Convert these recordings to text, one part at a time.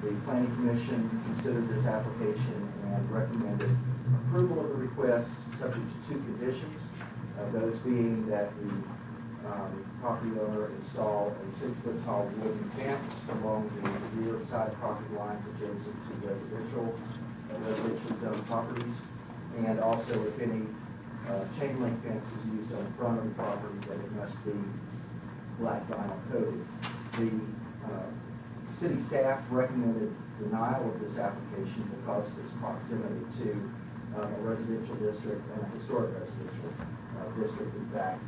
the planning commission considered this application and recommended approval of the request, subject to two conditions. Uh, those being that the, um, property owner install a six-foot tall wooden fence along the rear side property lines adjacent to residential, uh, residential zone properties. And also if any, uh, chain link fence is used on the front of the property, that it must be black vinyl coated. The, uh, city staff recommended denial of this application because of its proximity to, uh, a residential district and a historic residential, uh, district. In fact,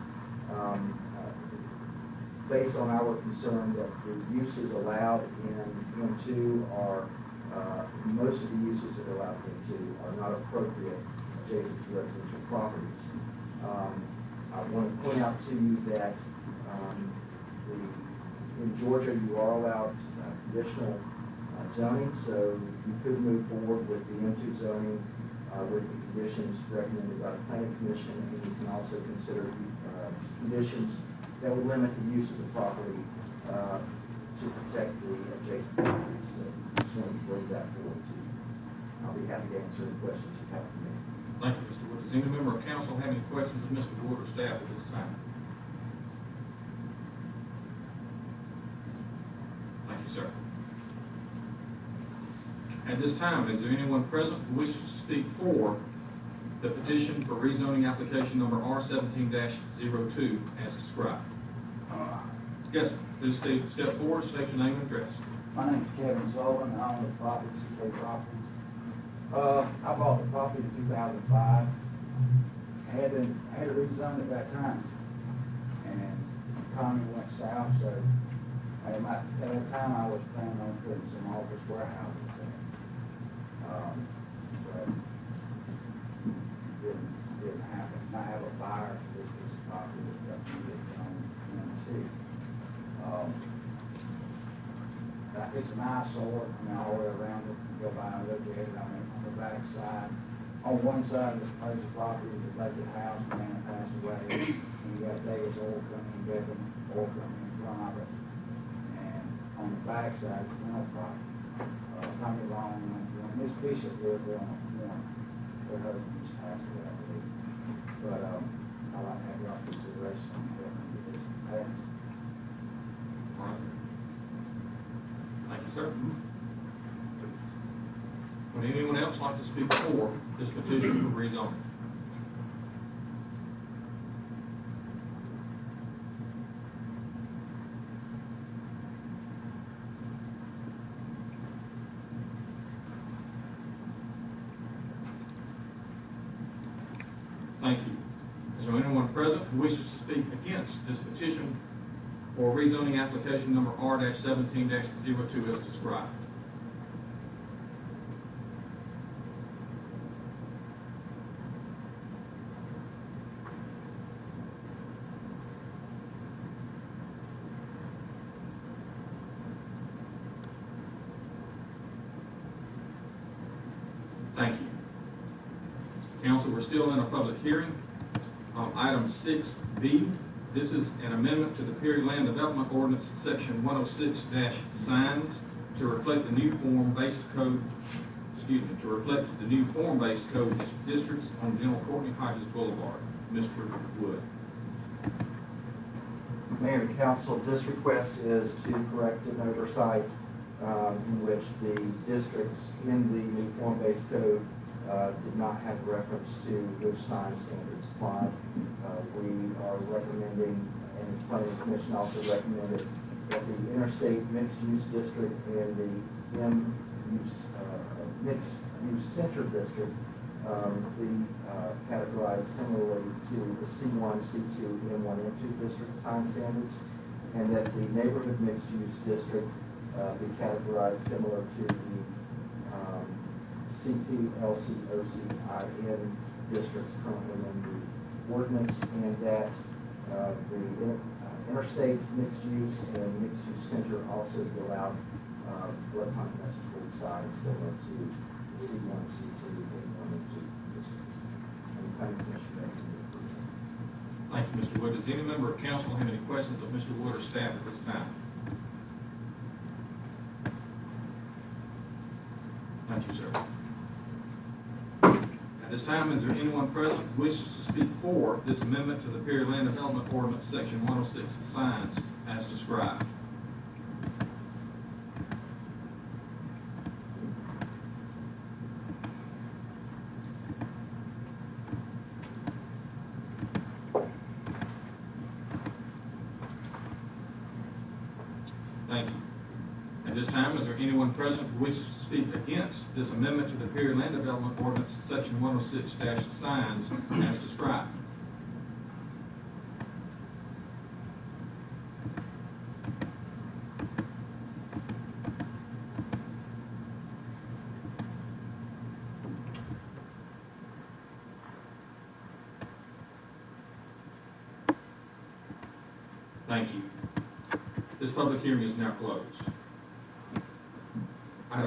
um, uh, based on our concern that the uses allowed in M two are, uh, most of the uses that are allowed in M two are not appropriate adjacent to residential properties. Um, I want to point out to you that, um, the, in Georgia, you are allowed conditional uh, zoning, so you could move forward with the M two zoning, uh, with the conditions recommended by the planning commission, and you can also consider, uh, conditions that would limit the use of the property, uh, to protect the adjacent properties, so just wanted to bring that forward to you. I'll be happy to answer any questions you have for me. Thank you, Mr. Wood. Does any member of council have any questions of Mr. Wood or staff at this time? Thank you, sir. At this time, is there anyone present who wishes to speak for the petition for rezoning application number R seventeen 2 as described? Yes, sir. Please step forward, state your name and address. My name's Kevin Sullivan, I own the property, CK Properties. Uh, I bought the property in two thousand five. I had to, had to rezone at that time. And the economy went south, so at my, at that time I was planning on putting some office warehouses. Um, but didn't, didn't happen. I have a buyer this property to be on, on. Um, It's an eyesore, I mean, all the way around it, you go by and look at it, I mean, on the back side. On one side of this place of property is a vacant house, the man passed away, and you got Davis Oil Company, Devon Oil Company in front of it. And on the back side rental property, uh, Tommy Long, Bishop there I believe. But, um, I'd like to have your consideration on that. Thank you, sir. Would anyone else like to speak for this petition for rezoning? Thank you. Is there anyone present who wishes to speak against this petition for rezoning application number R seventeen 2 as described? Thank you. Council, we're still in a public hearing. On item six B, this is an amendment to the Perry Land Development Ordinance, section one oh six signs to reflect the new form-based code, excuse me, to reflect the new form-based code districts on General Courtney Hodges Boulevard. Mr. Wood. Mayor and council, this request is to correct an oversight um, in which the districts in the new form-based code uh, did not have reference to which sign standards apply. Uh, We are recommending, and the planning commission also recommended, that the interstate mixed-use district and the M-use, uh, mixed-use center district um, be uh, categorized similarly to the C1, C2, M1, M2 district sign standards, and that the neighborhood mixed-use district uh, be categorized similar to the um, CP, LC, OC, IN districts currently in the ordinance, and that uh, the inter- uh, interstate mixed-use and mixed-use center also be allowed uh, electronic message board signs similar to the C1, C2, M1, M2 districts. And the planning commission recommends approval. Thank you, Mr. Wood. Does any member of council have any questions of Mr. Wood or staff at this time? Thank you, sir. At this time, is there anyone present who wishes to speak for this amendment to the Perry Land Development Ordinance, section one oh six, signs as described? Thank you. At this time, is there anyone present who wishes to against this amendment to the Perry Land Development Ordinance, section one oh six signs as described? Thank you. This public hearing is now closed.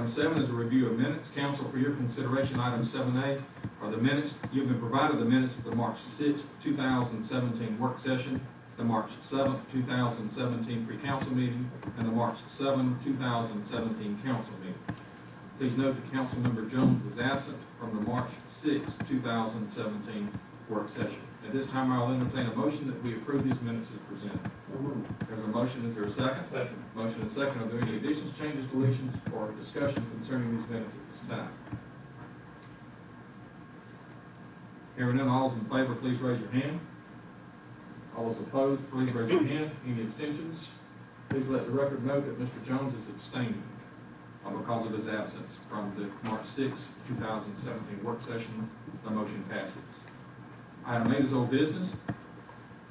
Item seven is a review of minutes. Council, for your consideration, item seven A are the minutes, you've been provided the minutes of the March sixth, two thousand seventeen work session, the March seventh, two thousand seventeen pre-council meeting, and the March seventh, two thousand seventeen council meeting. Please note that Councilmember Jones was absent from the March sixth, two thousand seventeen work session. At this time, I'll entertain a motion that we approve these minutes as presented. There's a motion, is there a second? Second. Motion and second, are there any additions, changes, deletions, or discussion concerning these minutes at this time? Hearing none, all those in favor, please raise your hand. All those opposed, please raise your hand. Any abstentions? Please let the record note that Mr. Jones is abstaining uh, because of his absence from the March sixth, two thousand seventeen work session. The motion passes. Item eight is old business.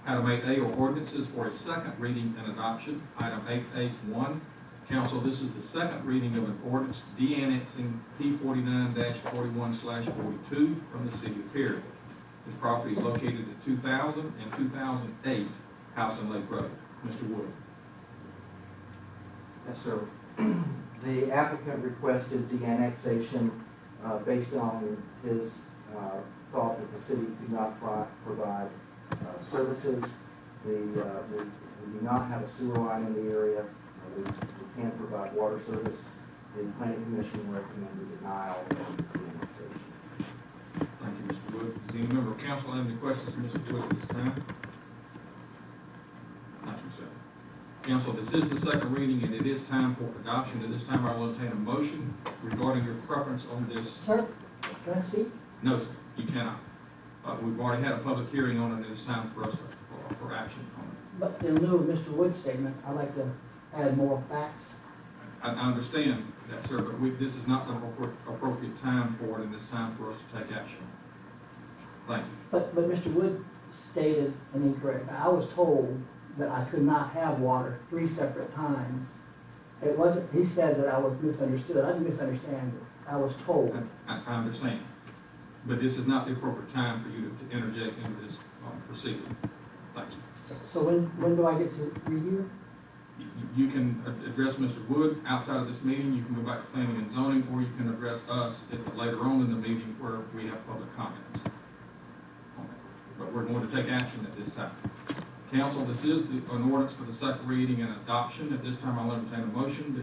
Item eight A are ordinances for a second reading and adoption. Item eight one, council, this is the second reading of an ordinance de-annexing P forty-nine forty-one forty-two from the city of Perryville. This property is located at 2000 and 2008 Houston Lake Road. Mr. Wood. Yes, sir. The applicant requested the annexation uh, based on his uh, thought that the city could not pro- provide uh, services. The, uh, we we do not have a sewer line in the area. Uh, We we can provide water service. The planning commission recommended denial of the annexation. Thank you, Mr. Wood. Does any member of council have any questions of Mr. Wood at this time? Thank you, sir. Council, this is the second reading, and it is time for adoption. At this time, I will entertain a motion regarding your preference on this. Sir, can I speak? No, sir, you cannot. Uh, we've already had a public hearing on it, and it's time for us to, for, for action on it. But in lieu of Mr. Wood's statement, I'd like to add more facts. I, I understand that, sir, but we, this is not the appropriate time for it, and it's time for us to take action. Thank you. But, but Mr. Wood stated an incorrect, I was told that I could not have water three separate times. It wasn't, he said that I was misunderstood, I didn't misunderstand it, I was told. I, I understand, but this is not the appropriate time for you to interject into this, um, proceeding. Thank you. So- So when, when do I get to review? You- You can address Mr. Wood outside of this meeting, you can go back to planning and zoning, or you can address us at later on in the meeting where we have public comments. But we're going to take action at this time. Council, this is the, an ordinance for the second reading and adoption. At this time, I'll entertain a motion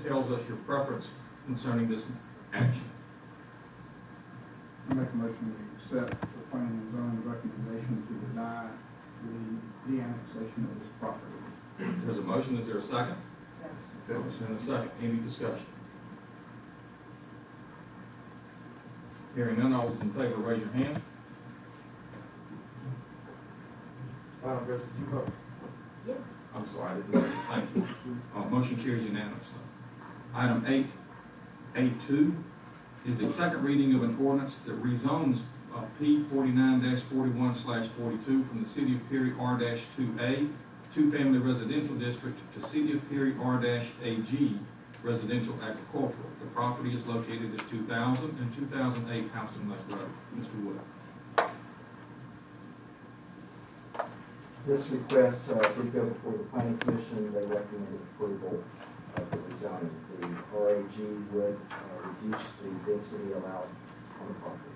that tells us your preference concerning this action. I make a motion to accept the planning and zoning recommendation to deny the de-annexation of this property. There's a motion, is there a second? Motion and a second, any discussion? Hearing none, all those in favor, raise your hand. Madam President, did you vote? Yes. I'm sorry, I didn't, thank you. Uh, motion carries unanimously. Item eight, eight two, is a second reading of an ordinance that rezones, uh, P forty-nine forty-one forty-two from the city of Perry R two A, two-family residential district to city of Perry R AG residential agricultural. The property is located at 2000 and 2008 Houston Lake Road. Mr. Wood. This request uh, did go before the planning commission, they recommended approval of the rezoning. The RAG would uh, reduce the density allowed on the property.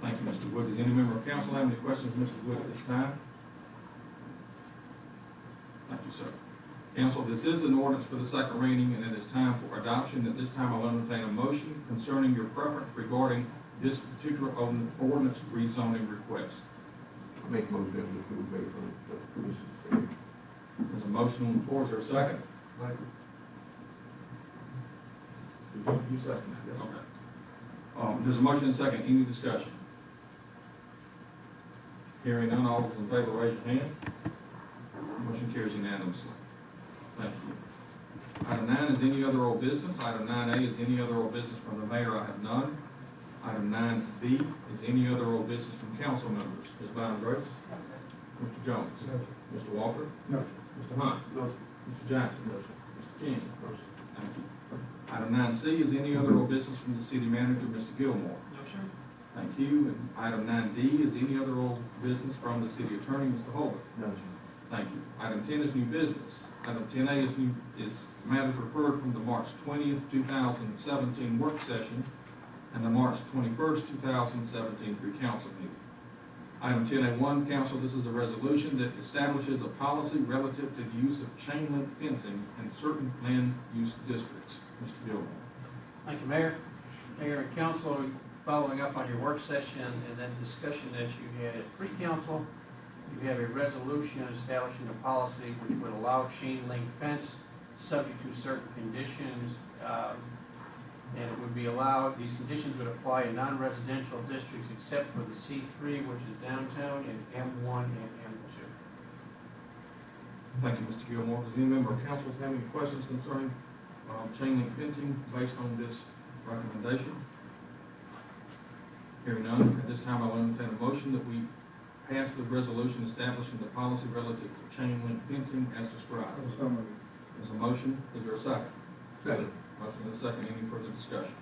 Thank you, Mr. Wood. Does any member of council have any questions, of Mr. Wood, at this time? Thank you, sir. Council, this is an ordinance for the second reading, and it is time for adoption. At this time, I'll entertain a motion concerning your preference regarding this particular ordinance rezoning request. Make a motion that we approve based on the commission's. There's a motion on the floor, is there a second? You second yes. Okay. Um, there's a motion and second, any discussion? Hearing none, all those in favor, raise your hand. Motion carries unanimously. Thank you. Item nine is any other old business. Item nine A is any other old business from the mayor. I have none. Item nine B is any other old business from council members. Ms. Bynum Grace? Mr. Jones? Mr. Walker? No. Mr. Hunt? No. Mr. Jackson? No. Mr. King? You. Item nine C is any other old business from the city manager, Mr. Gilmore. No, sir. Thank you. And item nine D is any other old business from the city attorney, Mr. Holder. No, sir. Thank you. Item ten is new business. Item ten A is new, is matters referred from the March twentieth, two thousand seventeen work session and the March twenty-first, two thousand seventeen through council meeting. Item ten A one, council, this is a resolution that establishes a policy relative to the use of chain link fencing in certain land use districts. Mr. Gilmore. Thank you, Mayor. Mayor and council, following up on your work session and then discussion that you had at pre-council, you have a resolution establishing a policy which would allow chain link fence subject to certain conditions. um, And it would be allowed, these conditions would apply in non-residential districts except for the C three, which is downtown, and M one and M two. Thank you, Mr. Gilmore. Does any member of council have any questions concerning, um, chain link fencing based on this recommendation? Hearing none, at this time, I'll entertain a motion that we pass the resolution establishing the policy relative to chain link fencing as described. So moved. There's a motion, is there a second? Second. Motion and a second, any further discussion?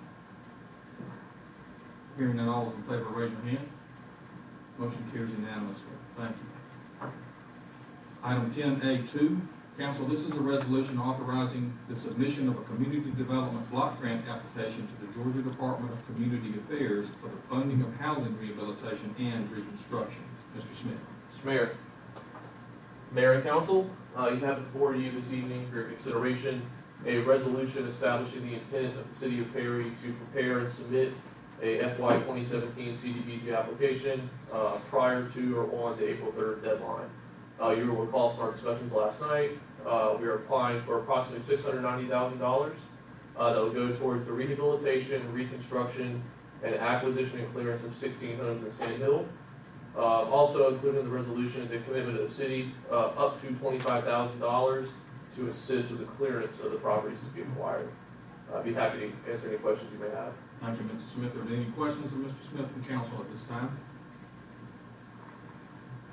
Hearing none, all those in favor, raise your hand. Motion carries unanimously, thank you. Item ten A two, council, this is a resolution authorizing the submission of a community development block grant application to the Georgia Department of Community Affairs for the funding of housing rehabilitation and reconstruction. Mr. Smith. Mr. Mayor, Mayor and Council, uh, you have before you this evening for your consideration a resolution establishing the intent of the city of Perry to prepare and submit a FY twenty seventeen CDBG application, uh, prior to or on the April third deadline. Uh, you will recall from our discussions last night, uh, we are applying for approximately six hundred ninety thousand dollars. Uh, that will go towards the rehabilitation, reconstruction, and acquisition and clearance of sixteen homes in Sand Hill. Uh, also included in the resolution is a commitment of the city, uh, up to twenty-five thousand dollars to assist with the clearance of the properties to be acquired. I'd be happy to answer any questions you may have. Thank you, Mr. Smith. Are there any questions of Mr. Smith from council at this time?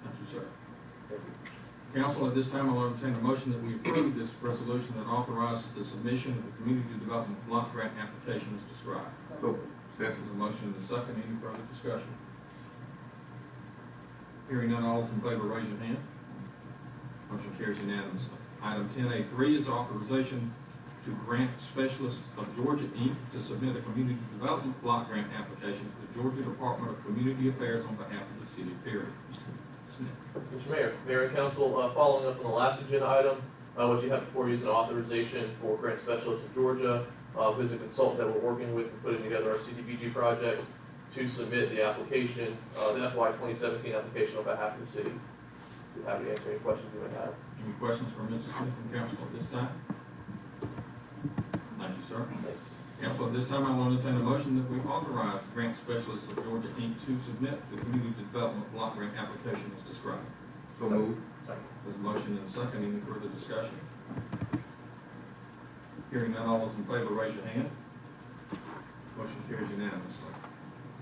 Thank you, sir. Council, at this time, I'll entertain a motion that we approve this resolution that authorizes the submission of the community development block grant application as described. So, second. There's a motion and a second. Any further discussion? Hearing none, all those in favor, raise your hand. Motion carries unanimously. Item ten A three is authorization to grant specialists of Georgia Inc. to submit a community development block grant application to the Georgia Department of Community Affairs on behalf of the city of Perry. Mr. Mr. Mayor, Mayor and Council, uh, following up on the last agenda item, uh, what you have before you is an authorization for grant specialist of Georgia, uh, who's a consultant that we're working with in putting together our CDBG projects, to submit the application, uh, the FY twenty seventeen application on behalf of the city. Be happy to answer any questions you may have. Any questions for Mr. Smith from council at this time? Thank you, sir. Thanks. Council, at this time, I will entertain a motion that we authorize the grant specialists of Georgia Inc. to submit the community development block grant application as described. So moved. There's a motion and a second, any further discussion? Hearing none, all those in favor, raise your hand. Motion carries unanimously.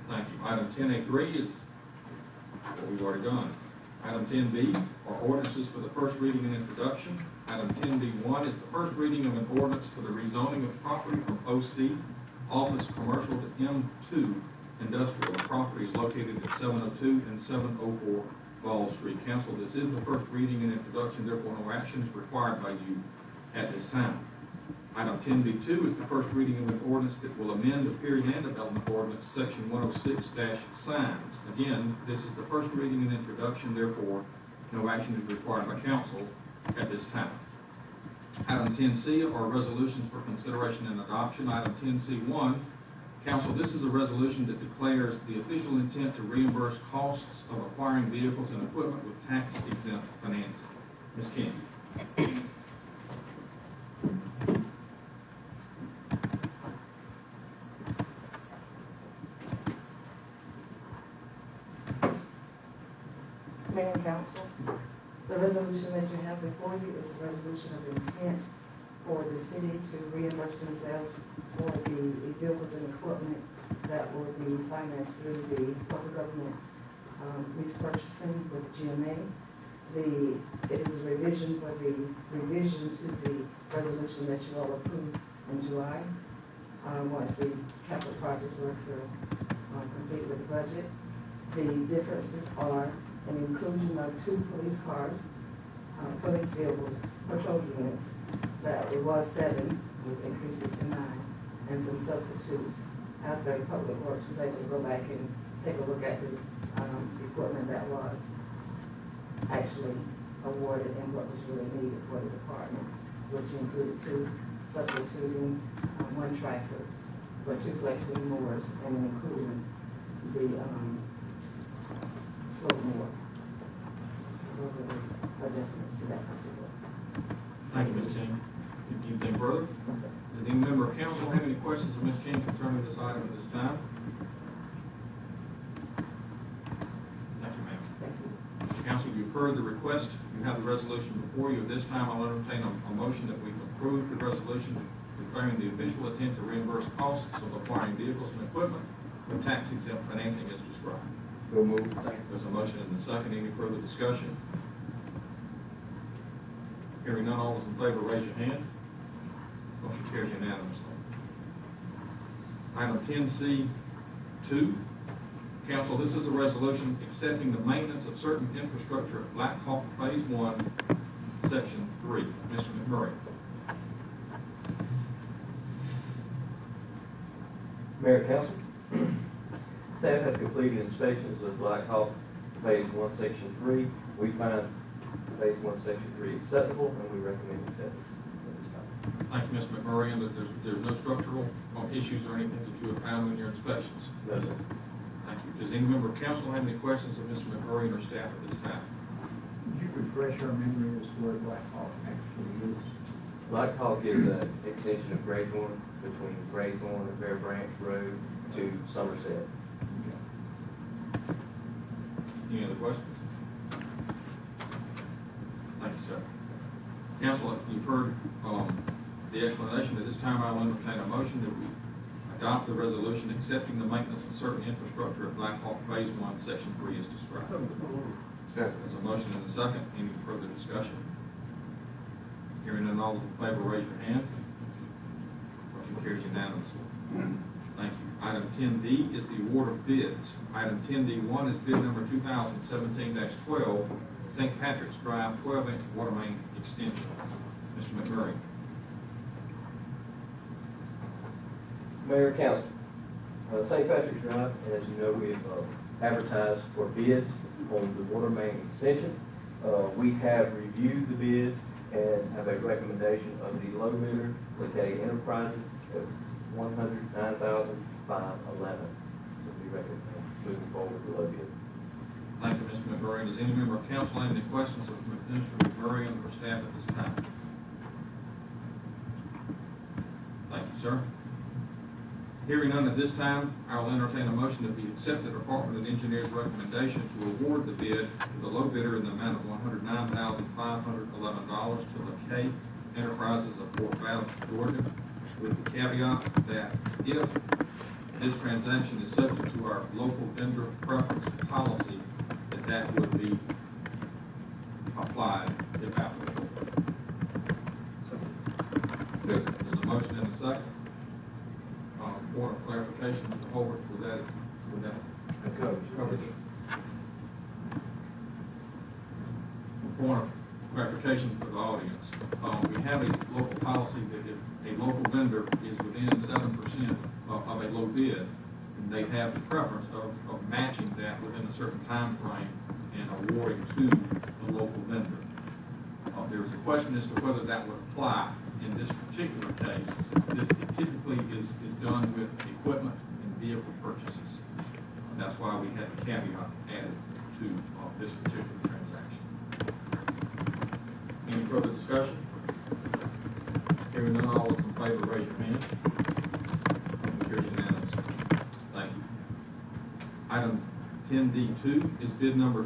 Thank you. Item ten A three is what we've already done. Item ten B are ordinances for the first reading and introduction. Item ten B one is the first reading of an ordinance for the rezoning of property from OC, office commercial to M two industrial property, is located at seven oh two and seven oh four Ball Street. Council, this is the first reading and introduction, therefore no action is required by you at this time. Item ten B two is the first reading of an ordinance that will amend the Perry Land development ordinance, section one oh six signs. Again, this is the first reading and introduction, therefore no action is required by council at this time. Item ten C are resolutions for consideration and adoption. Item ten C one, council, this is a resolution that declares the official intent to reimburse costs of acquiring vehicles and equipment with tax exempt financing. Ms. King. Mayor and council, the resolution that you have before you is a resolution of intent for the city to reimburse themselves for the vehicles and equipment that will be financed through the local government um, lease purchasing with GMA. The, it is a revision for the revision to the resolution that you all approved in July. Um, once the capital project work are uh, complete with the budget. The differences are an inclusion of two police cars, uh, police vehicles, patrol units, that it was seven, we've increased it to nine, and some substitutes. After Public Works was able to go back and take a look at the, um, equipment that was actually awarded and what was really needed for the department, which included two substituting, um, one tractor, with two flexible mowers, and including the, um, slope mower. Those are the adjustments to that particular. Thank you, Ms. King. Anything further? Yes, sir. Does any member of council have any questions of Ms. King concerning this item at this time? Thank you, ma'am. Thank you. Council, you've heard the request, you have the resolution before you. At this time, I'll entertain a, a motion that we approve the resolution declaring the official intent to reimburse costs of acquiring vehicles and equipment with tax exempt financing as described. So move. There's a motion and a second. Any further discussion? Hearing none, all those in favor, raise your hand. Motion carries unanimously. Item ten C two, council, this is a resolution accepting the maintenance of certain infrastructure at Black Hawk Phase One, Section Three. Mr. McMurray. Mayor Council, staff has completed inspections of Black Hawk Phase One, Section Three. We find Phase One, Section Three acceptable, and we recommend acceptance at this time. Thank you, Mr. McMurray, and there's, there's no structural issues or anything that you have found in your inspections. No, sir. Thank you. Does any member of council have any questions of Mr. McMurray or staff at this time? Could you refresh our memory as to where Black Hawk actually is? Black Hawk is an extension of Graythorn between Graythorn and Bear Branch Road to Somerset. Any other questions? Thank you, sir. Council, you've heard, um, the explanation. At this time, I'll entertain a motion that we adopt the resolution accepting the maintenance of certain infrastructure at Black Hawk Phase One, Section Three as described. Second. There's a motion and a second. Any further discussion? Hearing none, all those in favor, raise your hand. Motion carries unanimously. Item ten D is the award of bids. Item ten D one is bid number 2017-12, St. Patrick's Drive, twelve inch water main extension. Mr. McMurray. Mayor and Council, uh, St. Patrick's Drive, as you know, we've uh, advertised for bids on the water main extension. Uh, We have reviewed the bids and have a recommendation of the low bidder, Lekay Enterprises, at one hundred nine thousand five eleven. Moving forward bid. Thank you, Mr. McMurray. Does any member of council have any questions of Mr. McMurray and staff at this time? Thank you, sir. Hearing none at this time, I will entertain a motion that we accept the Department of Engineers' recommendation to award the bid to the low bidder in the amount of one hundred nine thousand five hundred eleven dollars to LeKay Enterprises of Fort Valley, Georgia, with the caveat that if this transaction is subject to our local vendor preference policy, that that would be applied if applicable. Yes. There's a motion and a second. Uh, point of clarification, Mr. Holbert, was that, was that That covers it. covered? Point of clarification for the audience. Uh, we have a local policy that if a local vendor is within seven percent of, of a low bid, they have the preference of, of matching that within a certain time frame and awarding to the local vendor. Uh, there's a question as to whether that would apply in this particular case, since this typically is, is done with equipment and vehicle purchases. And that's why we had the caveat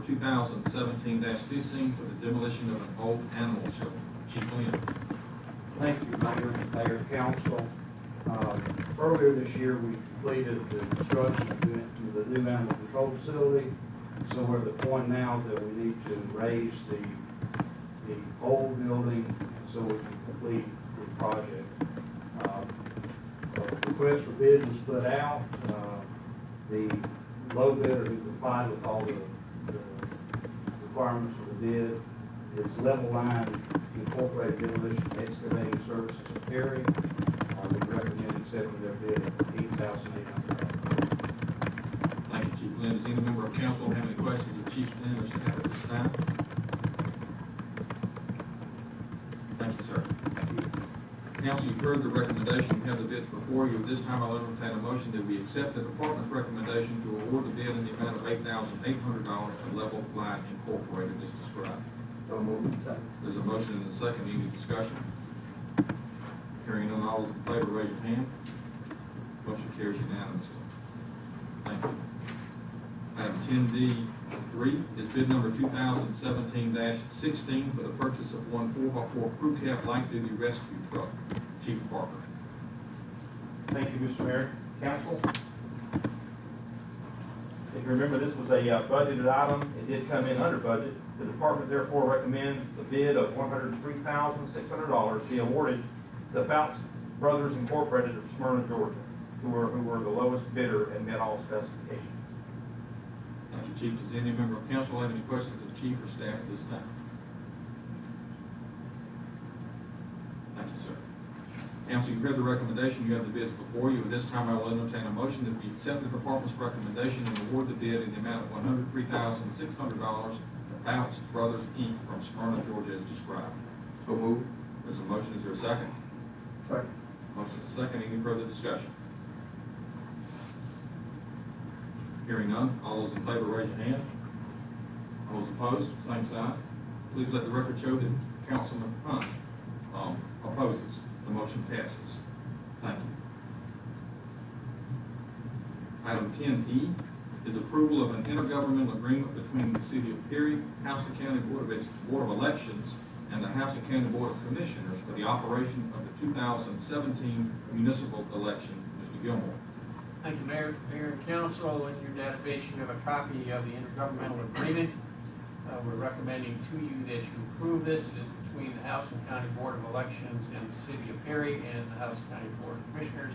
2017-15 for the demolition of an old animal shelter. Chief Lynn. Thank you, Mayor and Mayor Council. Uh, earlier this year, we completed the construction of the new animal control facility. So we're at the point now that we need to raise the, the old building so we can complete the project. Uh, request for bid was put out. Uh, the low bidder who complied with all the requirements of the bid is Level Line Incorporated Demolition Excavating Services of Perry. Uh, we recommend accepting their bid at eight thousand eight hundred dollars. Thank you, Chief Lynn. Does any member of council have any questions of Chief Lynn or staff at this time? Thank you, sir. Council, you've heard the recommendation, you have the bids before you. At this time, I'll entertain a motion that we accept the department's recommendation to award the bid in the amount of eight thousand eight hundred dollars to Level Line Incorporated as described. So moved. There's a motion and a second, any discussion? Hearing none, all those in favor, raise your hand. Motion carries unanimously. Thank you. Item ten D three is bid number two thousand seventeen sixteen for the purchase of one four-by-four crew cab light duty rescue truck. Chief Parker. Thank you, Mr. Mayor, council. If you remember, this was a uh, budgeted item. It did come in under budget. The department therefore recommends the bid of one hundred and three thousand, six hundred dollars be awarded to Fouts Brothers Incorporated of Smyrna, Georgia, who were, who were the lowest bidder and met all specifications. Thank you, Chief. Does any member of council have any questions of chief or staff at this time? Thank you, sir. Council, you've heard the recommendation, you have the bids before you. At this time, I will entertain a motion that we accept the department's recommendation and award the bid in the amount of one hundred three thousand, six hundred dollars to Fouts Brothers, Inc. from Smyrna, Georgia, as described. So move. There's a motion, is there a second? Second. Motion is second, any further discussion? Hearing none, all those in favor raise your hand. All those opposed, same sign. Please let the record show that Councilman Hunt, um, opposes. The motion passes. Thank you. Item ten E is approval of an intergovernmental agreement between the city of Perry, Houston County Board of, Board of Elections, and the Houston County Board of Commissioners for the operation of the two thousand seventeen municipal election. Mr. Gilmore. Thank you, Mayor, Mayor and Council. In your database, you have a copy of the intergovernmental agreement. Uh, we're recommending to you that you approve this. It is between the Houston County Board of Elections and the City of Perry and the Houston County Board of Commissioners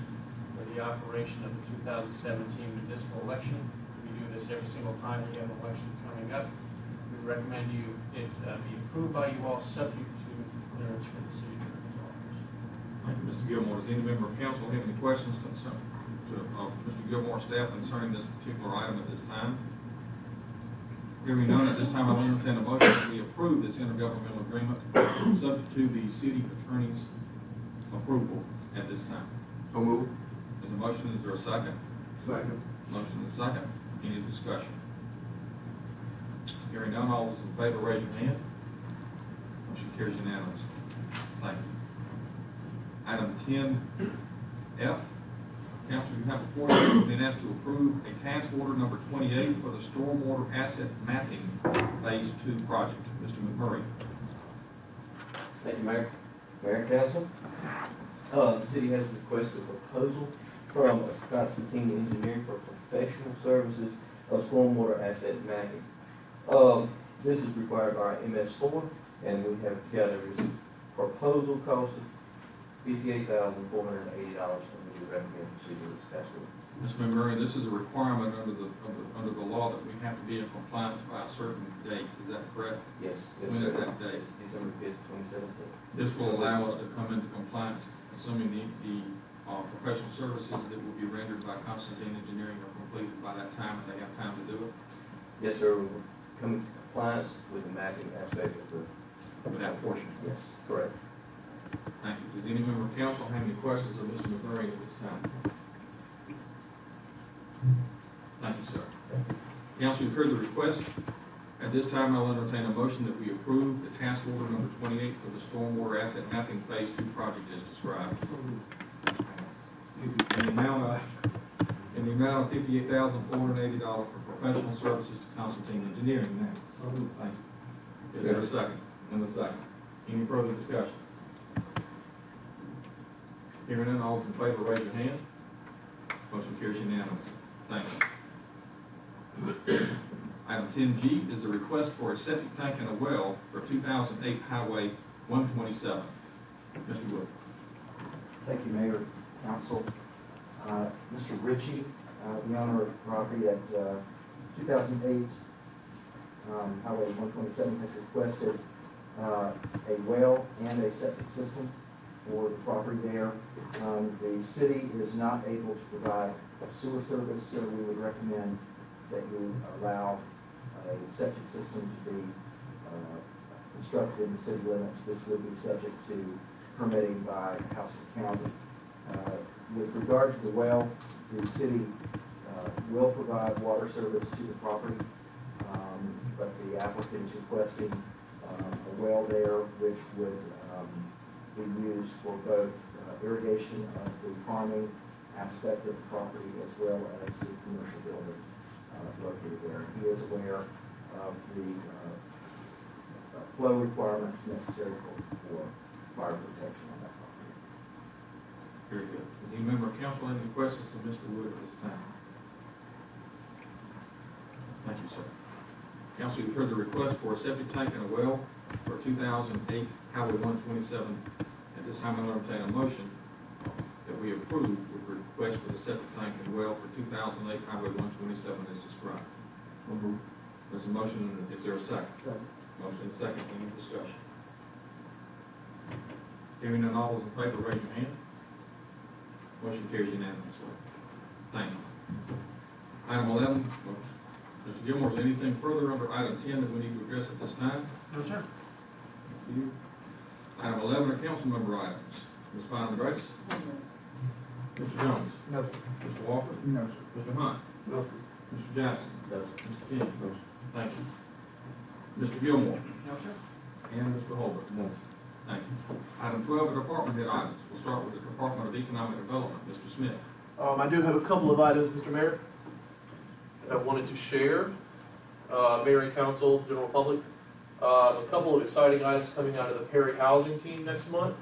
for the operation of the two thousand seventeen municipal election. We do this every single time we have an election coming up. We recommend you, it uh, be approved by you all, subject to clearance from the city attorney's office. Thank you, Mr. Gilmore. Does any member of council have any questions concerning to, uh, Mr. Gilmore staff concerning this particular item at this time? Hearing none, at this time, I'll entertain a motion that we approve this intergovernmental agreement, subject to the city attorney's approval at this time. So move. There's a motion, is there a second? Second. Motion is second, any discussion? Hearing none, all those in favor, raise your hand. Motion carries unanimously. Thank you. Item ten F, council, you have before you, been asked to approve a task order number twenty-eight for the stormwater asset mapping phase two project. Mr. McMurray. Thank you, Mayor. Mayor Council. Uh, the city has requested a proposal from Constantine Engineering for professional services of stormwater asset mapping. Um, this is required by MS four, and we have got a proposal cost of fifty-eight thousand, hundred and eighty and we recommend proceeding with this task order. Mr. McMurray, this is a requirement under the, under, under the law that we have to be in compliance by a certain date. Is that correct? Yes, yes, When is sir. that date? It's December fifth, twenty seventeen. This will allow us to come into compliance, assuming the, the, uh, professional services that will be rendered by Constantine Engineering are completed by that time, and they have time to do it. Yes, sir, we're coming to compliance with the mapping aspect of the that portion. Yes. Correct. Thank you. Does any member of council have any questions of Mr. McMurray at this time? Thank you, sir. Council, you've heard the request. At this time, I'll entertain a motion that we approve the task order number twenty-eight for the stormwater asset mapping phase two project as described. In the amount of, in the amount of fifty-eight thousand, four hundred and eighty dollars for professional services to Constantine Engineering. Now, thank you. Is there a second? And a second. Any further discussion? Hearing none, all those in favor, raise your hand. Motion carries unanimously. Thank you. Item ten G is the request for a septic tank and a well for two thousand eight Highway one twenty-seven. Mr. Wood. Thank you, Mayor, Council. Uh, Mr. Ritchie, uh, the owner of property at uh, 2008 um, Highway 127, has requested uh, a well and a septic system for the property there. Um, The city is not able to provide sewer service, so we would recommend that you allow a septic system to be uh, constructed in the city limits. This would be subject to permitting by House and County. Uh, With regard to the well, the city uh, will provide water service to the property, um, but the applicant is requesting um, a well there which would um, be used for both uh, irrigation of the farming aspect of the property as well as the commercial building uh, located there. He is aware of the uh, uh, flow requirements necessary for fire protection on that property. Very good. Does any member of council have any questions of Mr. Wood at this time? Thank you, sir. Council, you've heard the request for a septic tank and a well for two thousand eight Highway one twenty-seven. At this time, I'll entertain a motion that we approve with request for the septic tank and well for two thousand eight Highway one twenty-seven as described. There's a motion, is there a second? Second. Motion is second, any discussion? Hearing none, all those in favor, raise your hand. Motion carries unanimously. Thank you. Item eleven, Mr. Gilmore, is there anything further under item ten that we need to address at this time? No, sir. Thank you. Item eleven are council member items. Ms. Bynum Grace? Mr. Jones? No, sir. Mr. Walker? No, sir. Mr. Hunt? No, sir. Mr. Jackson? No, Mr. King? no. Thank you. Mr. Gilmore? No, sir. And Mr. Holbert? No. Thank you. Item twelve are department head items. We'll start with the Department of Economic Development. Mr. Smith? Um, I do have a couple of items, Mr. Mayor, that I wanted to share. Uh, Mayor and Council, General Public, uh, a couple of exciting items coming out of the Perry Housing Team next month.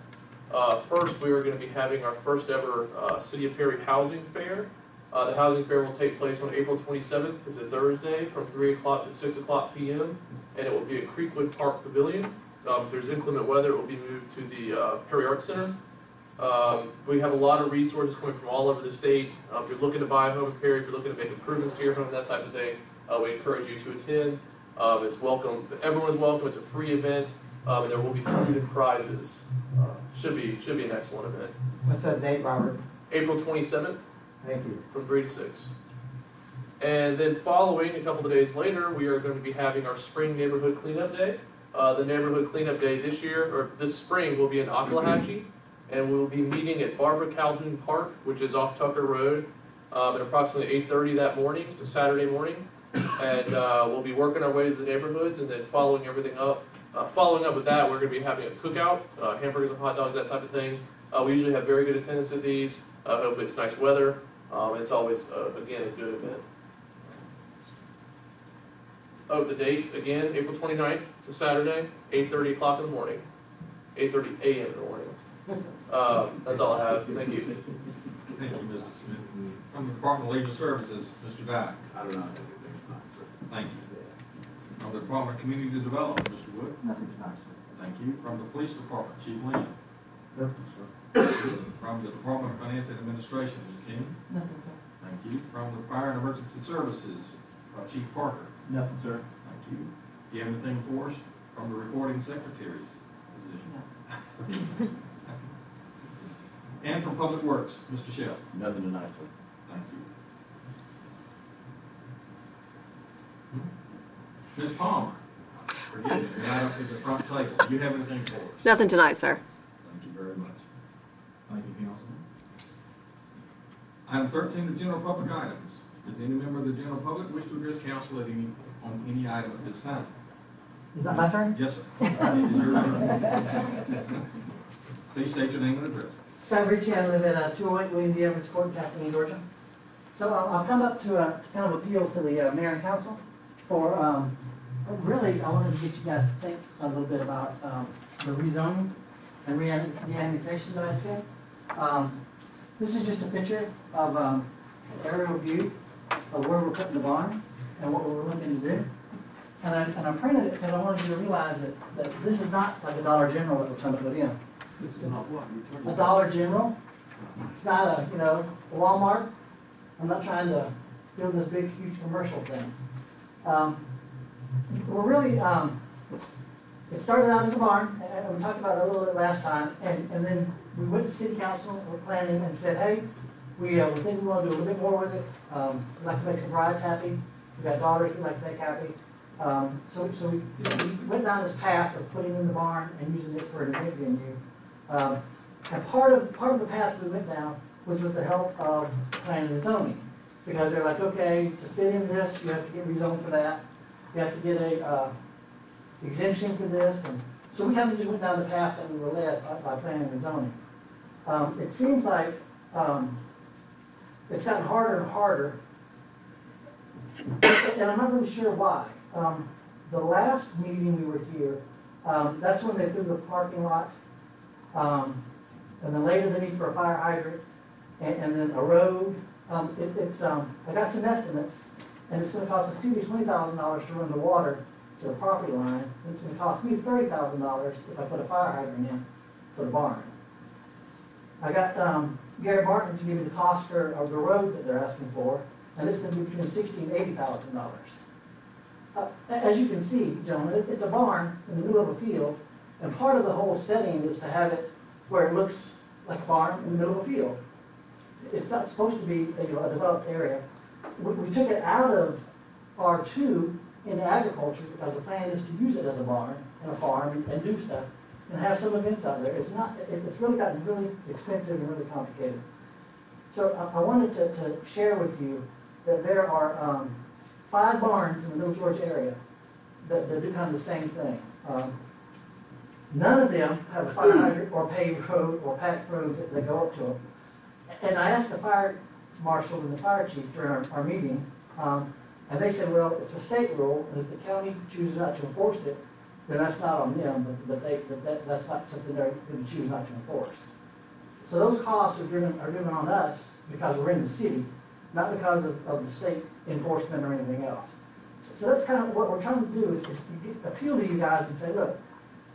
Uh, first, we are gonna be having our first ever, uh, City of Perry Housing Fair. Uh, the Housing Fair will take place on April twenty-seventh, it's a Thursday, from three o'clock to six o'clock P M. And it will be at Creekwood Park Pavilion. Um, if there's inclement weather, it will be moved to the, uh, Perry Arts Center. Um, we have a lot of resources coming from all over the state. If you're looking to buy a home in Perry, if you're looking to make improvements to your home, that type of thing, we encourage you to attend. Um, it's welcome, everyone's welcome, it's a free event, um, and there will be food and prizes. Uh, should be, should be an excellent event. What's that date, Robert? April twenty-seventh, Thank you. from three to six. And then following, a couple of days later, we are going to be having our spring neighborhood cleanup day. Uh, the neighborhood cleanup day this year, or this spring, will be in Ocklahatchee, and we will be meeting at Barbara Calhoun Park, which is off Tucker Road, um, at approximately eight thirty that morning. It's a Saturday morning, and uh, we'll be working our way to the neighborhoods, and then following everything up. Uh, following up with that, we're going to be having a cookout, uh, hamburgers and hot dogs, that type of thing. Uh, we usually have very good attendance at these. Uh, hopefully, it's nice weather. Um, it's always, uh, again, a good event. Oh, the date, again, April 29th, it's a Saturday, eight thirty o'clock in the morning, eight thirty AM in the morning. Um, that's all I have, thank you. Thank you, Mr. Smith. From the Department of Leisure Services, Mr. Dye. I do not have anything tonight, sir. Thank you. From the Department of Community Development, Mr. Wood. Nothing tonight, sir. Thank you. From the Police Department, Chief Lynn. Nothing, sir. From the Department of Finance and Administration, Ms. King. Nothing, sir. Thank you. From the Fire and Emergency Services, uh, Chief Parker. Nothing, sir. Thank you. Do you have anything for us from the recording secretary's position? And from Public Works, Mr. Shell. Nothing tonight, sir. Thank you. Ms. Palmer. Forget it, you're not up at the front table. Do you have anything for us? Nothing tonight, sir. Thank you very much. Thank you, Councilman. Item thirteen, the general public items. Does any member of the general public wish to address council at any, on any item at this time? Is that my turn? Yes, sir. It is your turn. Please state your name and address. Scott Ritchie, I live at two oh eight William D. Evans Court, Kathleen, Georgia. So uh, I've come up to uh, kind of appeal to the uh, mayor and council for, um, really, I wanted to get you guys to think a little bit about um, the rezoning and reannex- reannexation that I'd said. Um, This is just a picture of um, an aerial view of where we're putting the barn and what we're looking to do. And I, and I printed it because I wanted you to realize that, that this is not like a Dollar General that we're trying to put in. This is not what A Dollar General, it's not a, you know, a Walmart. I'm not trying to build this big, huge commercial thing. Um, We're really, um, it started out as a barn, and and we talked about it a little bit last time, and, and then we went to city council, we're planning, and said, hey, we, uh, we think we wanna do a little bit more with it. Um, we'd like to make some brides happy, we've got daughters we'd like to make happy. Um, so, so we, we went down this path of putting in the barn and using it for an event venue. Um, and part of, part of the path we went down was with the help of planning and zoning. Because they're like, okay, to fit in this, you have to get rezoned for that, you have to get a, uh, exemption for this, and so we kind of just went down the path that we were led by, by planning and zoning. Um, it seems like, um, it's gotten harder and harder, and I'm not really sure why. Um, the last meeting we were here, um, that's when they threw the parking lot, um, and then later the need for a fire hydrant, and, and then a road. Um, it, it's, um, I got some estimates, and it's cost the city twenty thousand dollars to run the water to the property line. It's gonna cost me thirty thousand dollars if I put a fire hydrant in for the barn. I got, um, Gary Martin to give me the cost for, of the road that they're asking for, and it's gonna be between sixty and eighty thousand dollars. Uh, a- as you can see, gentlemen, it, it's a barn in the middle of a field, and part of the whole setting is to have it where it looks like a farm in the middle of a field. It's not supposed to be a, you know, a developed area. We, we took it out of R two into agriculture because the plan is to use it as a barn and a farm and, do stuff and have some events out there. It's not, it, it's really gotten really expensive and really complicated. So I, I wanted to, to share with you that there are, um, five barns in the Middle Georgia area that, that do kind of the same thing. Um, None of them have a fire hydrant or paved road or packed roads that, that go up to them. And I asked the fire marshal and the fire chief during our, our meeting, um, and they said, well, it's a state rule, and if the county chooses not to enforce it, then that's not on them, but, but they, but that, that's not something they're gonna choose not to enforce. So those costs are driven, are driven on us because we're in the city, not because of, of the state enforcement or anything else. So- So that's kind of what we're trying to do is, is to get- appeal to you guys and say, look,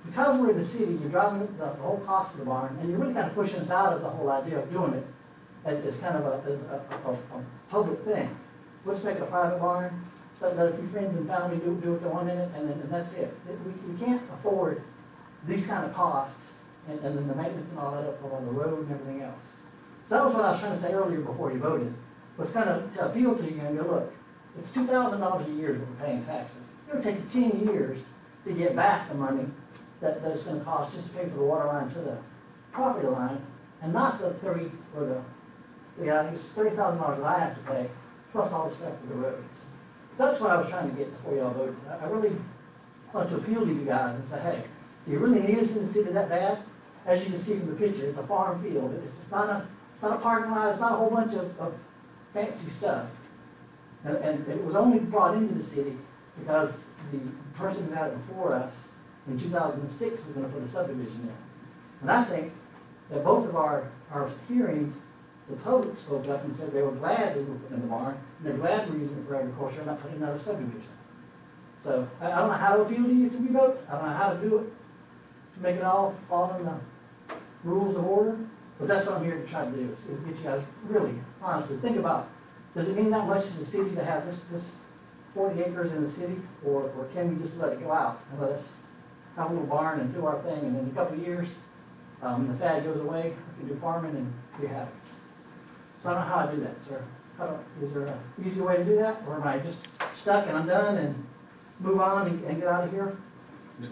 because we're in the city, you're driving the, the whole cost of the barn, and you're really kind of pushing us out of the whole idea of doing it as, as kind of a, as a, a, a public thing. Let's make it a private barn, so that a few friends and family do, do what they want in it, and and that's it. We, we can't afford these kind of costs, and, and then the maintenance and all that up on the road and everything else. So that was what I was trying to say earlier before you voted, was kind of to appeal to you and go, look, it's two thousand dollars a year that we're paying taxes. It would take ten years to get back the money that, that it's gonna cost just to pay for the water line to the property line, and not the thirty, or the, yeah, it's thirty thousand dollars that I have to pay, plus all the stuff for the roads. So that's what I was trying to get before y'all voted. I, I really want to appeal to you guys and say, hey, do you really need us in the city that bad? As you can see from the picture, it's a farm field, it's it's not a, it's not a parking lot, it's not a whole bunch of, of fancy stuff. And, and it was only brought into the city because the person who had it before us in two thousand and six was gonna put a subdivision in. And I think that both of our, our hearings, the public spoke up and said they were glad they were putting in the barn, and they're glad we're using it for agriculture and not putting another subdivision. So, I, I don't know how to appeal to you to be vote, I don't know how to do it, to make it all fall in the rules of order, but that's what I'm here to try to do, is, is get you guys really, honestly, think about, does it mean that much to the city to have this, this forty acres in the city, or, or can we just let it go out and let us have a little barn and do our thing, and in a couple years, um, the fad goes away, we can do farming and we have it. So I don't know how I do that, sir. How is there an easy way to do that, or am I just stuck and I'm done and move on and, and get out of here?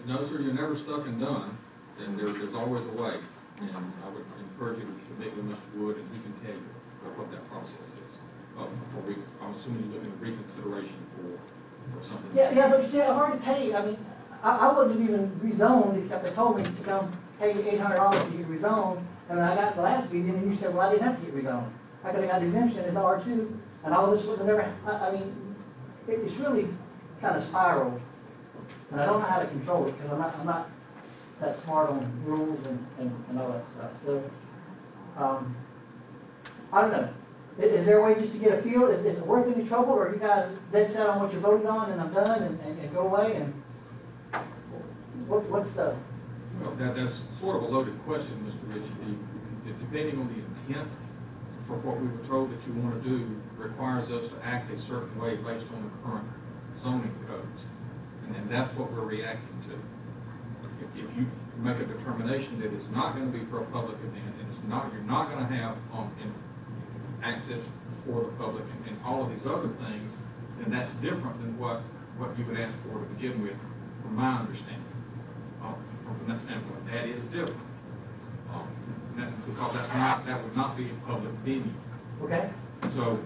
No, sir, you're never stuck and done, and there, there's always a way. And I would encourage you to meet with Mr. Wood, and he can tell you what that process is. Uh, re, I'm assuming you're looking at reconsideration for, for something. Yeah, yeah, but you see, I've already paid, I mean, I, I wasn't even rezoned, except they told me to come pay eight hundred dollars to get rezoned. And I got the last meeting, and you said, well, I didn't have to get rezoned. I could have got exemption as R two, and all this would never, I, I mean, it, it's really kind of spiraled. And I don't know how to control it, because I'm not, I'm not that smart on rules and, and, and all that stuff, so, um, I don't know. Is, there a way just to get a feel, is, is it worth any trouble, or are you guys dead set on what you're voting on, and I'm done, and, and, and go away, and what, what's the, Well, that, that's sort of a loaded question, Mr. Rich. Depending on the intent for what we were told that you want to do requires us to act a certain way based on the current zoning codes. And then that's what we're reacting to. If, if you make a determination that it's not going to be for a public event, and it's not, you're not going to have, um, access for the public and, and all of these other things, then that's different than what, what you would ask for to begin with, from my understanding uh, from that standpoint, that is different. Um, that- Because that's not, that would not be a public venue. okay? So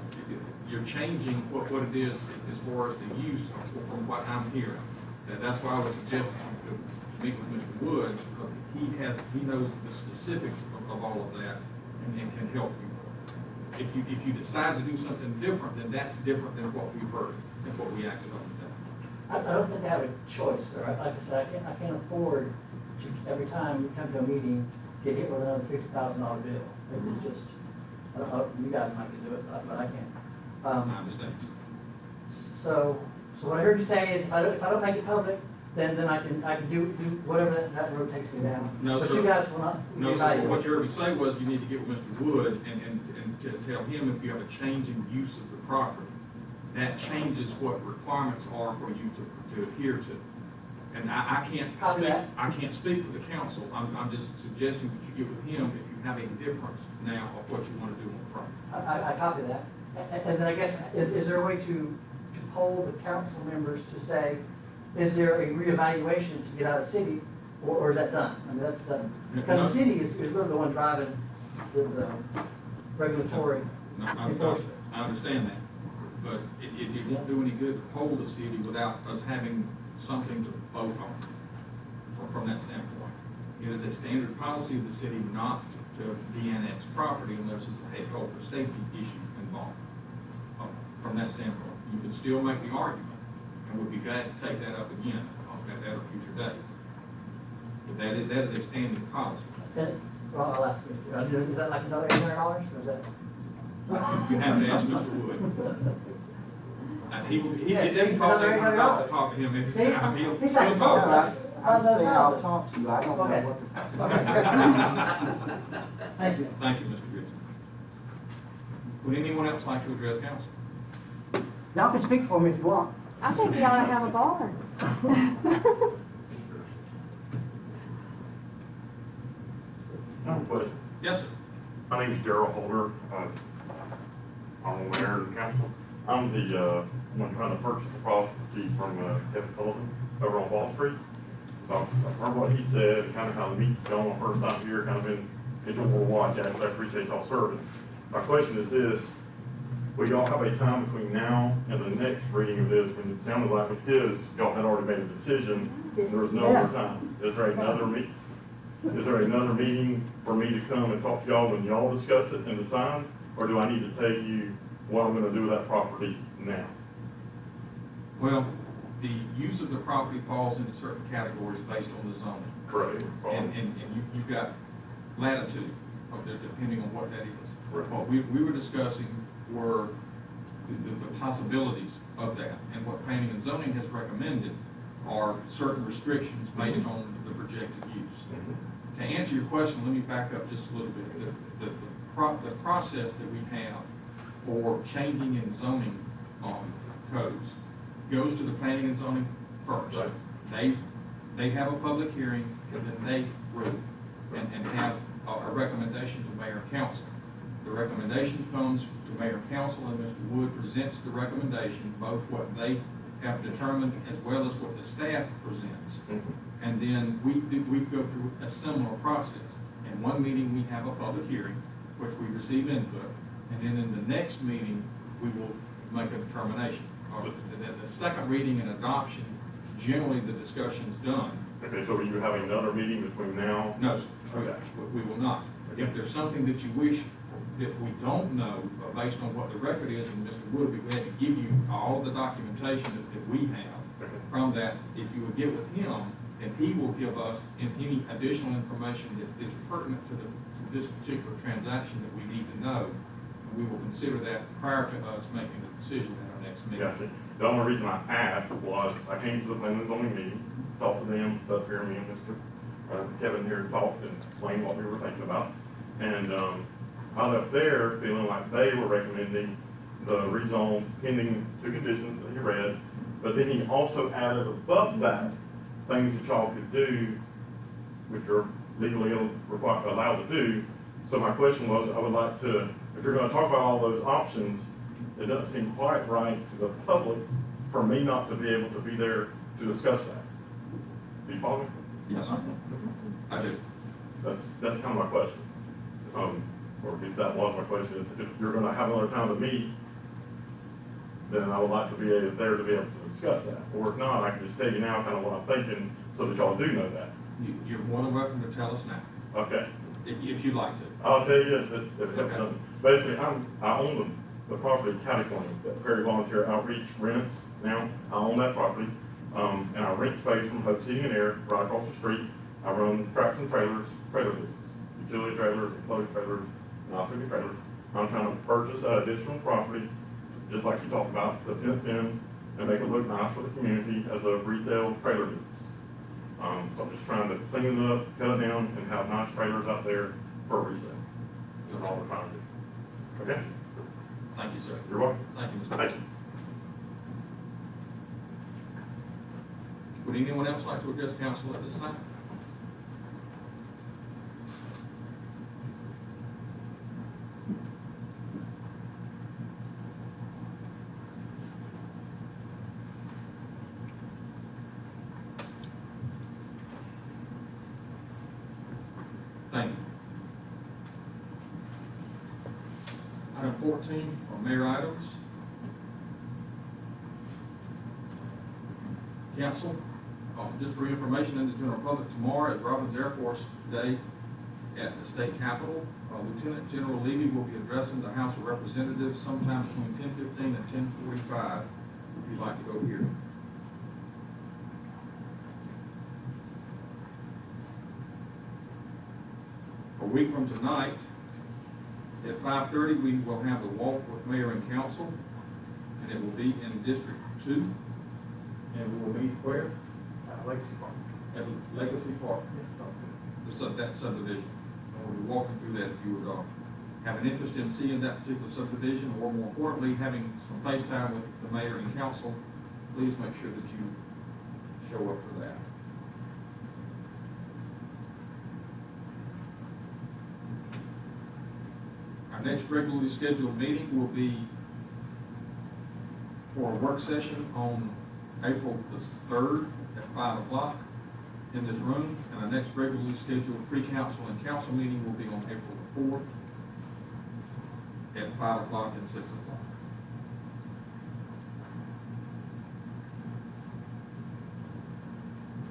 you're changing what, what it is as far as the use of- from what I'm hearing. That, that's why I would suggest to meet with Mr. Wood, because he has, he knows the specifics of, of all of that and, and can help you. If you, if you decide to do something different, then that's different than what we've heard and what we acted on today. I, I don't think I have a choice, sir. Like I said, I can't, I can't afford every time we come to a meeting, get hit with another fifty thousand dollar bill. It's just, I don't know, you guys might can do it, but but I can't. I Um, understand. so, so what I heard you say is if I don't, if I don't make it public, then, then I can, I can do, do whatever that, that road takes me down. No, But sir. you guys will not No, sir, what you heard me say was you need to get with Mr. Wood and, and, and to tell him if you have a change in use of the property. That changes what requirements are for you to, to adhere to. And I, I can't speak, that. I can't speak for the council, I'm, I'm just suggesting that you get with him if you have a difference now of what you wanna do on the property. I, I, I copy that. And then I guess, is, is there a way to, to poll the council members to say, is there a reevaluation to get out of the city, or, or is that done? I mean, that's done. Because the city is, is really the one driving the, the regulatory No, I, I, enforcement. I understand that, but it won't do any good to poll the city without us having something to on from, from that standpoint. It is a standard policy of the city not to de-annex property unless there's a health or safety issue involved. Uh, From that standpoint, you can still make the argument, and we'd be glad to take that up again, at, at a future date. But that is, that is a standing policy. Well, I'll ask you, uh, is that like another eight hundred dollars, or is that? You have to ask Mr. Wood. And he, will- he, Yeah, it doesn't see, cost another eight hundred dollars $800. to talk to him every See? time. He'll, He's like, he'll No, talk. I- I'm saying I'll talk to you, I don't know Okay. what the. Thank you. Thank you, Mr. Gibson. Would anyone else like to address council? Y'all can speak for me if you want. I think we ought to have a barn. I question. Yes, sir. My name is Daryl Holder. Uh, I'm the mayor and council. I'm the, uh, one trying to purchase the property from, uh, Kevin Sullivan over on Wall Street. So I've heard what he said, kind of how the meeting's going, my first time here, kind of been, enjoyable to watch, actually, I appreciate y'all serving. My question is this, will y'all have a time between now and the next reading of this, when it sounded like with his, y'all had already made a decision, and there was no Yeah. more time? Is there another meeting? is there another meeting for me to come and talk to y'all when y'all discuss it and decide? Or do I need to tell you what I'm gonna do with that property now? Well, the use of the property falls into certain categories based on the zoning. Correct. And, and, and you, you've got latitude of the, depending on what that is. Right. What we, we were discussing were the, the- the possibilities of that. And what planning and zoning has recommended are certain restrictions based on the projected use. Mm-hmm. To answer your question, let me back up just a little bit. The, the, the pro, the process that we have for changing in zoning, um, codes goes to the planning and zoning first. Right. They, they have a public hearing, and then they rule, and, and have a, a recommendation to mayor and council. The recommendation comes to mayor and council, and Mr. Wood presents the recommendation, both what they have determined as well as what the staff presents. Mhm. And then we, we go through a similar process. In one meeting, we have a public hearing, which we receive input, and then in the next meeting, we will make a determination. Or the, the- second reading and adoption, generally the discussion's done. Okay, so you have another meeting between now? No, sir, we- Okay. we will not. If there's something that you wish that we don't know, uh, based on what the record is, and Mr. Wood, we had to give you all the documentation that, that we have Okay. from that, if you would get with him, then he will give us any additional information that is pertinent to the, to this particular transaction that we need to know. We will consider that prior to us making a decision at our next meeting. Gotcha. The only reason I asked was, I came to the planning and zoning meeting, talked to them, sat here, and Mr. uh, Kevin here talked and explained what we were thinking about. And, um, I left there feeling like they were recommending the rezone pending two conditions that he read. But then he also added above that, things that y'all could do, which are legally allowed to do. So my question was, I would like to, if you're gonna talk about all those options, it doesn't seem quite right to the public for me not to be able to be there to discuss that. Do you follow me? Yes. I do. That's, that's kind of my question. Um, or at least that was my question, is if you're gonna have another time to meet, then I would like to be there to be able to discuss that. Or if not, I can just tell you now kind of what I'm thinking, so that y'all do know that. You, you're more than welcome to tell us now, Okay, if, if you'd like to. I'll tell you if, it- if it's Okay. something. Basically, I'm, I own the, the property County Corner, that Perry Volunteer Outreach rents now. I own that property, um, and I rent space from Hope Heating and Air right across the street. I run tracks and trailers, trailer business, utility trailers, enclosed trailers, and city trailers. I'm trying to purchase that additional property, just like you talked about, to fence in and make it look nice for the community as a retail trailer business. Um, so I'm just trying to clean it up, cut it down, and have nice trailers out there for resale. That's all we're trying to do. Okay? Thank you, sir. You're welcome. Thank you, Mr. Thank you. Would anyone else like to address council at this time? 14 are mayor items. Council, uh, just for information in the general public, tomorrow at Robins Air Force Day at the state capitol, uh, Lieutenant General Levy will be addressing the House of Representatives sometime between 10:15 and 10:45. If you'd like to go here. A week from tonight, at five thirty, we will have the walk with mayor and council, and it will be in District Two. And we will meet where? At Legacy Park. At Legacy Park, Yes, the sub, that subdivision. And we'll be walking through that if you would, uh, have an interest in seeing that particular subdivision, or more importantly, having some face time with the mayor and council, please make sure that you show up for that. Our next regularly scheduled meeting will be for a work session on April the third at five o'clock in this room. And our next regularly scheduled pre-council and council meeting will be on April the fourth at five o'clock and six o'clock.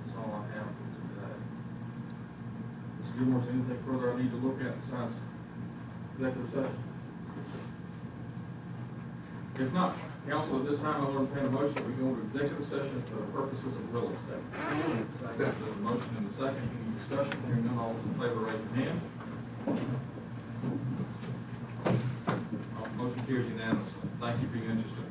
That's all I have for today. Mr. Gilmore, anything further I need to look at besides executive session? If not, council, at this time, I'll entertain a motion that we go into executive session for the purposes of real estate. There's a motion in the second, any discussion, hearing none, all those in favor, raise your hand. Motion carries unanimously. Thank you for your interest in